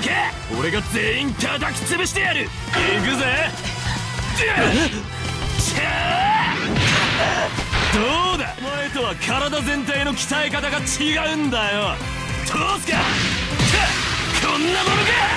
け。俺が全員叩き潰してやる。行くぜ。どうだ。お前とは体全体の鍛え方が違うんだよ。通すか。こんなものか。